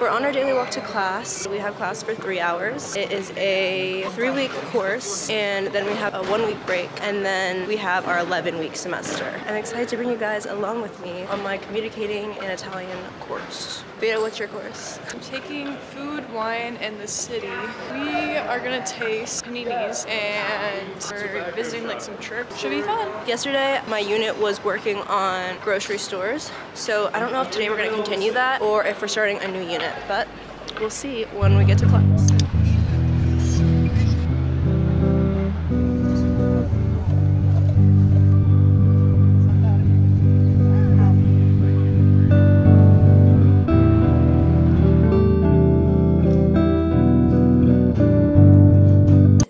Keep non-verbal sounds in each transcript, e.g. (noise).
We're on our daily walk to class. We have class for three hours. It is a three week course, and then we have a one week break, and then we have our 11 week semester. I'm excited to bring you guys along with me on my communicating in Italian course. Vita, what's your course? I'm taking food, wine, and the city. We are gonna taste paninis and we're visiting like some church. Should be fun. Yesterday, my unit was working on grocery stores, so I don't know if today we're gonna continue that or if we're starting a new unit, but we'll see when we get to class.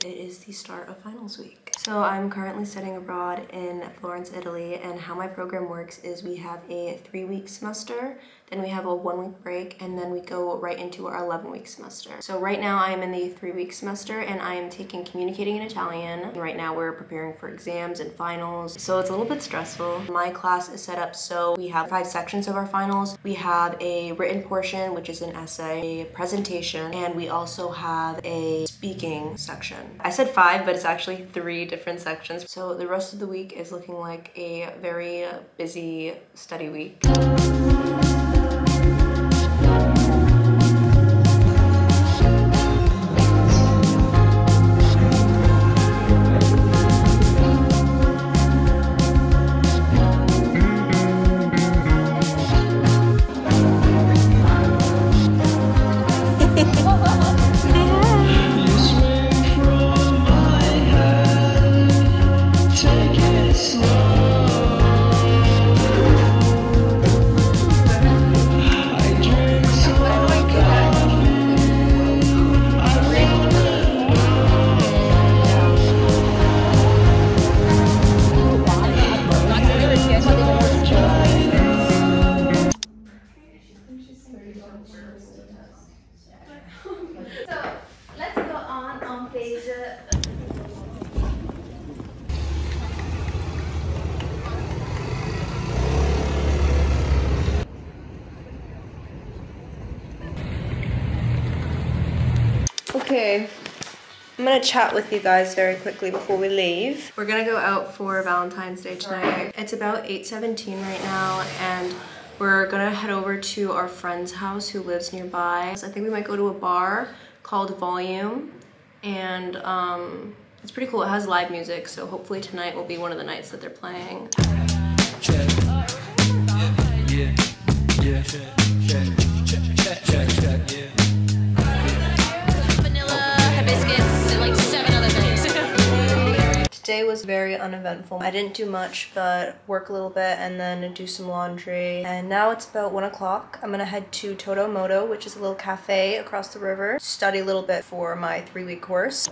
It is the start of finals week. So I'm currently studying abroad in Florence, Italy, and how my program works is we have a three-week semester, then we have a one-week break, and then we go right into our 11-week semester. So right now I am in the three-week semester, and I am taking communicating in Italian. Right now we're preparing for exams and finals, so it's a little bit stressful. My class is set up so we have five sections of our finals. We have a written portion, which is an essay, a presentation, and we also have a speaking section. I said five, but it's actually three different sections. So the rest of the week is looking like a very busy study week. Okay, I'm gonna chat with you guys very quickly before we leave. We're gonna go out for Valentine's Day tonight. It's about 8.17 right now and we're gonna head over to our friend's house who lives nearby. So I think we might go to a bar called Volume and um, it's pretty cool. It has live music, so hopefully tonight will be one of the nights that they're playing. check. Yeah, yeah, check, check, check, check, check, yeah. Today was very uneventful. I didn't do much but work a little bit and then do some laundry. And now it's about one o'clock. I'm gonna head to Todo Modo, which is a little cafe across the river, study a little bit for my three week course.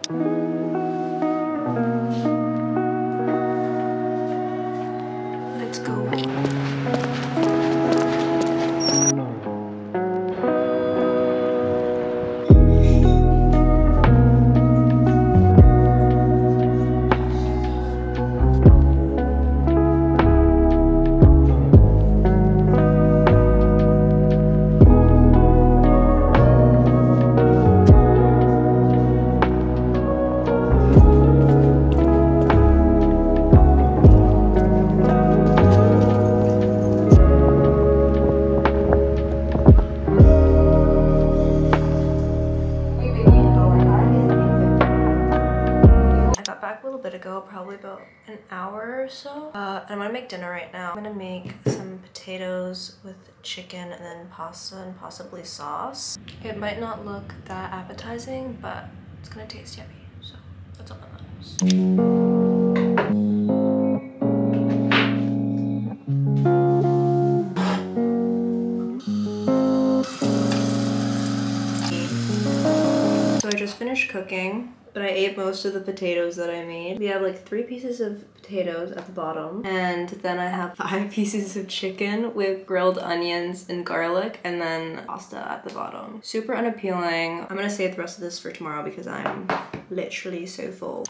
Hour or so. Uh, I'm gonna make dinner right now. I'm gonna make some potatoes with chicken and then pasta and possibly sauce. It might not look that appetizing, but it's gonna taste yummy. So that's all that matters. So I just finished cooking. But I ate most of the potatoes that I made. We have like three pieces of potatoes at the bottom, and then I have (laughs) five pieces of chicken with grilled onions and garlic, and then pasta at the bottom. Super unappealing. I'm gonna save the rest of this for tomorrow because I'm literally so full.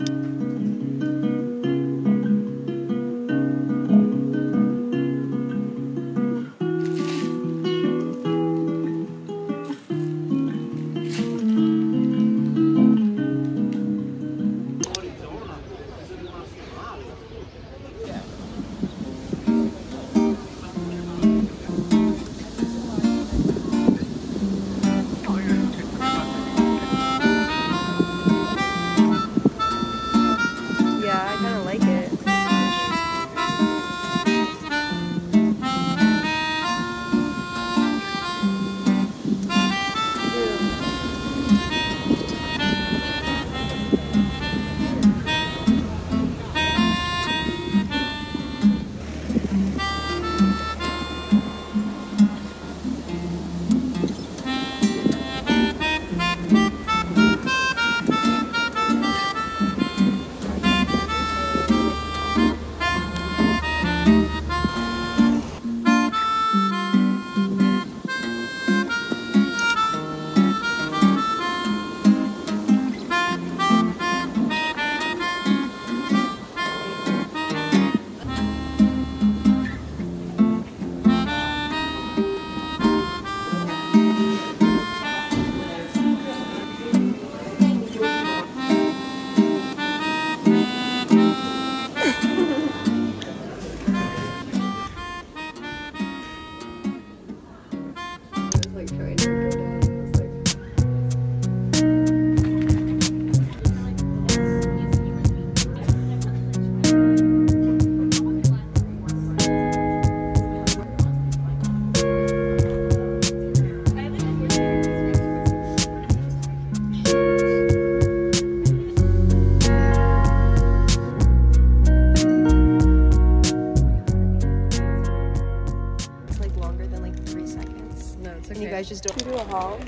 Okay. Can you guys just do, do a haul?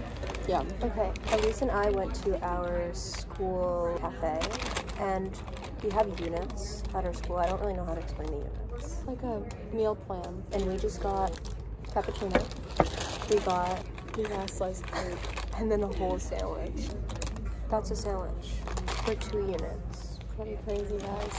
Yeah. Okay, Elise and I went to our school cafe and we have units at our school. I don't really know how to explain the units. Like a meal plan. And we just got cappuccino. We got, You got a slice of fruit. (laughs) and then a whole sandwich. That's a sandwich for two units. Pretty crazy, guys.